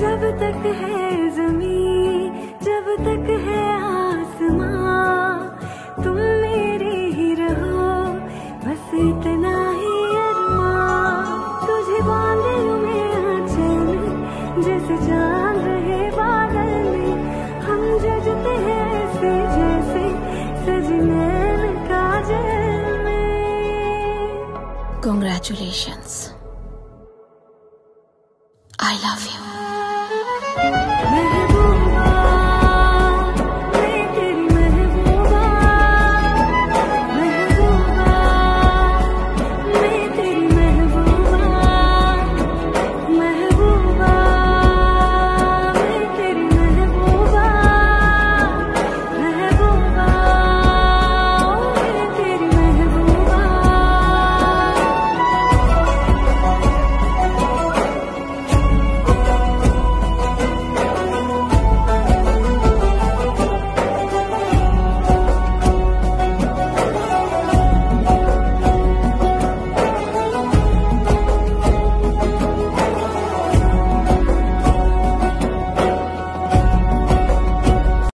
जब तक है जमी जब तक है आसमां, तुम मेरे ही रहो, बस इतना ही अरमां तुझे बाँध मैं आंचल जैसे चाँद रहे बादल में हम जजते हैं ऐसे जैसे सजनैन काजल में Congratulations. I love you. मैं